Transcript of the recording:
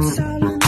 It's all on